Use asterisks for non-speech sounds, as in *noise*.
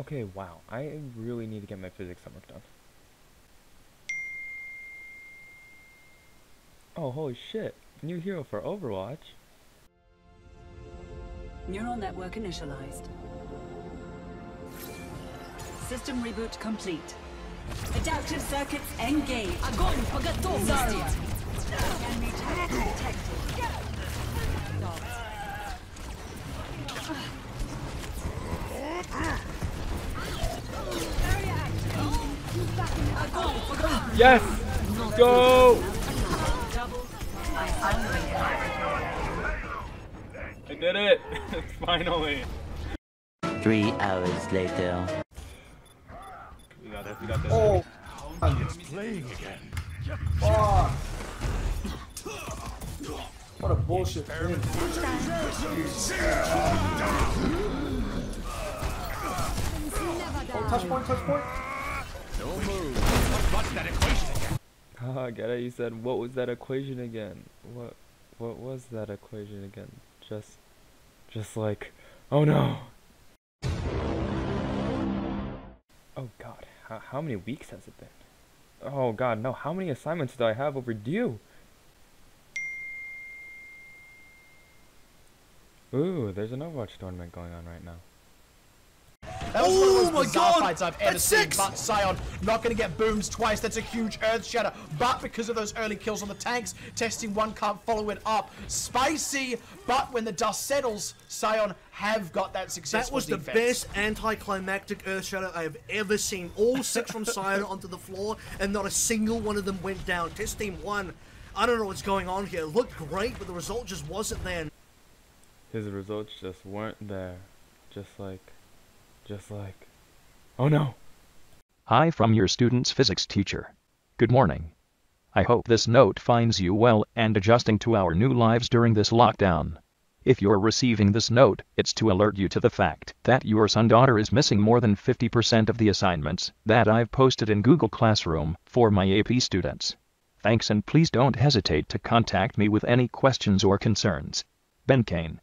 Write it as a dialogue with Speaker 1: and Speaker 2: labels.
Speaker 1: Okay, wow. I really need to get my physics homework done. Oh, holy shit. New hero for Overwatch.
Speaker 2: Neural network initialized. System reboot complete. Adaptive circuits engaged. Огонь по готовности!
Speaker 1: Yes! Go! I did it! *laughs* Finally!
Speaker 3: Three hours later.
Speaker 1: We got this, we got this.
Speaker 4: Oh,
Speaker 5: Playing again.
Speaker 4: fuck. What a bullshit thing. Oh, touch point, touch point.
Speaker 5: No move. That equation again?
Speaker 1: Haha, get it? You said, what was that equation again? What, what was that equation again? Just, just like, oh no! Oh god, how, how many weeks has it been? Oh god, no, how many assignments do I have overdue? Ooh, there's an Overwatch tournament going on right now.
Speaker 6: That was one of the
Speaker 7: Oh
Speaker 6: most
Speaker 7: my God!
Speaker 6: fights I've ever
Speaker 7: That's
Speaker 6: seen.
Speaker 7: six!
Speaker 6: But Sion not going to get booms twice. That's a huge earth shatter. But because of those early kills on the tanks, testing one can't follow it up. Spicy, but when the dust settles, Sion have got that
Speaker 7: That
Speaker 6: successful
Speaker 7: was the best anticlimactic Earth Shatter I have ever seen. All six from Sire *laughs* onto the floor, and not a single one of them went down. Test team won. I don't know what's going on here. It looked great, but the result just wasn't there.
Speaker 1: His results just weren't there. Just like, just like, oh no!
Speaker 8: Hi from your student's physics teacher. Good morning. I hope this note finds you well and adjusting to our new lives during this lockdown. If you're receiving this note, it's to alert you to the fact that your son daughter is missing more than 50% of the assignments that I've posted in Google Classroom for my AP students. Thanks and please don't hesitate to contact me with any questions or concerns. Ben Kane.